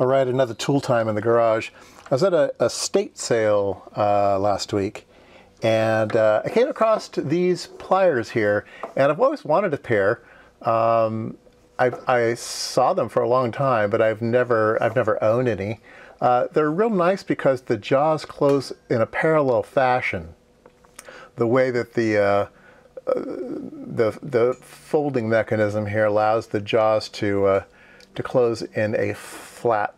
All right, another tool time in the garage. I was at a, a state sale uh, last week and uh, I came across these pliers here and I've always wanted a pair. Um, I, saw them for a long time, but I've never, I've never owned any. Uh, they're real nice because the jaws close in a parallel fashion. The way that the, uh, uh the, the folding mechanism here allows the jaws to, uh, to close in a flat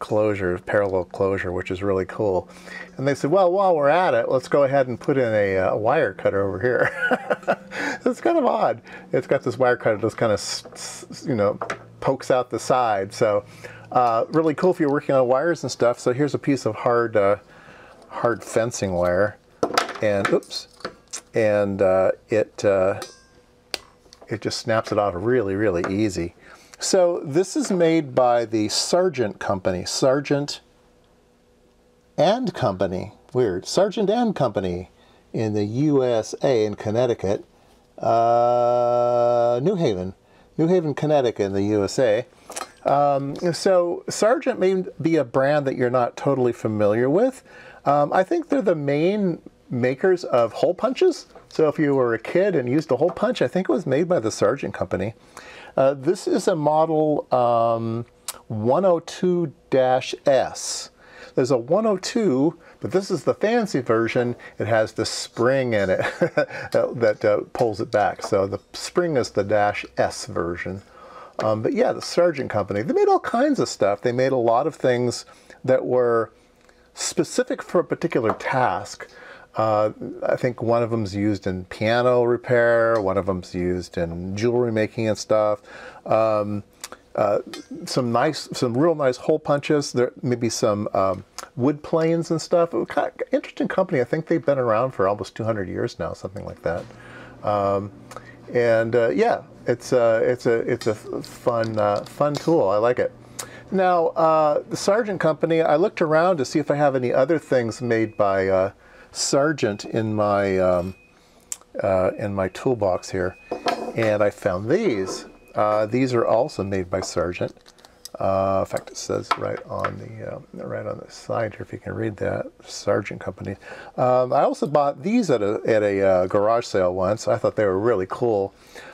closure, parallel closure, which is really cool. And they said, well, while we're at it, let's go ahead and put in a, a wire cutter over here. it's kind of odd. It's got this wire cutter that just kind of, you know, pokes out the side. So uh, really cool if you're working on wires and stuff. So here's a piece of hard, uh, hard fencing wire. And, oops, and uh, it, uh, it just snaps it off really, really easy. So this is made by the Sargent Company. Sargent and Company. Weird. Sargent and Company in the USA in Connecticut. Uh, New Haven. New Haven, Connecticut in the USA. Um, so Sargent may be a brand that you're not totally familiar with. Um, I think they're the main makers of hole punches. So if you were a kid and used a hole punch, I think it was made by the Sargent Company. Uh, this is a model um, 102-S. There's a 102, but this is the fancy version. It has the spring in it that uh, pulls it back. So the spring is the dash S version. Um, but yeah, the Sargent Company, they made all kinds of stuff. They made a lot of things that were specific for a particular task. Uh, I think one of them's used in piano repair, one of them's used in jewelry making and stuff. Um, uh, some nice, some real nice hole punches. There maybe some um, wood planes and stuff. Kind of interesting company. I think they've been around for almost 200 years now, something like that. Um, and uh, yeah, it's a, uh, it's a it's a fun uh, fun tool. I like it. Now uh, the Sargent Company. I looked around to see if I have any other things made by Sargent in my um, uh, in my toolbox here, and I found these. Uh, these are also made by Sargent. Uh, in fact, it says right on the uh, right on the side here, if you can read that, Sargent Company. Um, I also bought these at a at a uh, garage sale once. I thought they were really cool.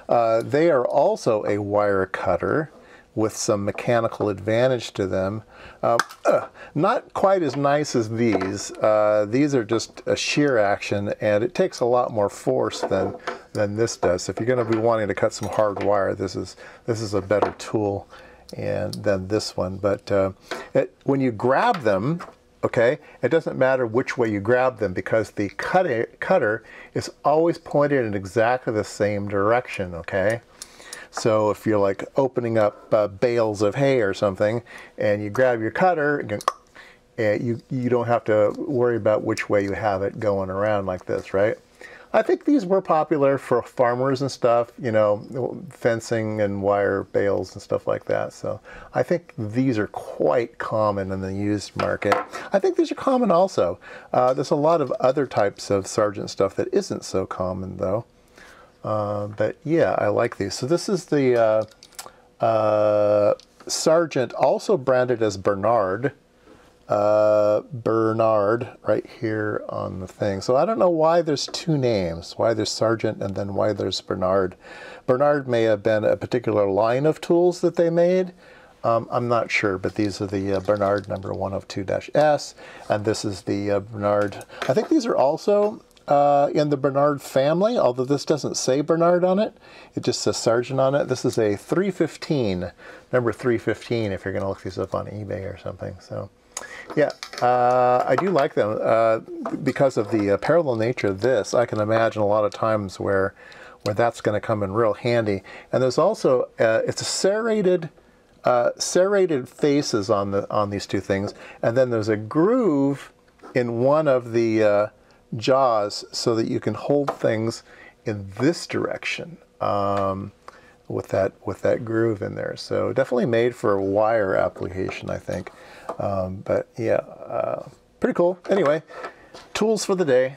Uh, they are also a wire cutter with some mechanical advantage to them. Uh, uh, not quite as nice as these. Uh, these are just a shear action and it takes a lot more force than, than this does. So if you're going to be wanting to cut some hard wire, this is, this is a better tool and than this one. But uh, it, when you grab them, okay, it doesn't matter which way you grab them because the cutter, cutter is always pointed in exactly the same direction, okay? So if you're like opening up uh, bales of hay or something and you grab your cutter, and you, you don't have to worry about which way you have it going around like this, right? I think these were popular for farmers and stuff, you know, fencing and wire bales and stuff like that. So I think these are quite common in the used market. I think these are common also. Uh, there's a lot of other types of Sargent stuff that isn't so common though. Uh, but yeah, I like these. So this is the uh, uh, Sargent, also branded as Bernard. Uh, Bernard right here on the thing. So I don't know why there's two names, why there's Sargent and then why there's Bernard. Bernard may have been a particular line of tools that they made. Um, I'm not sure, but these are the uh, Bernard number 102-S, and this is the uh, Bernard. I think these are also uh, in the Bernard family, although this doesn't say Bernard on it. It just says Sargent on it. This is a 315, number 315 if you're going to look these up on eBay or something. So, yeah, uh, I do like them uh, because of the uh, parallel nature of this. I can imagine a lot of times where where that's going to come in real handy. And there's also, uh, it's a serrated, uh, serrated faces on, the, on these two things. And then there's a groove in one of the jaws so that you can hold things in this direction um, with that with that groove in there. So definitely made for a wire application, I think. Um, but yeah, uh, pretty cool. Anyway, tools for the day.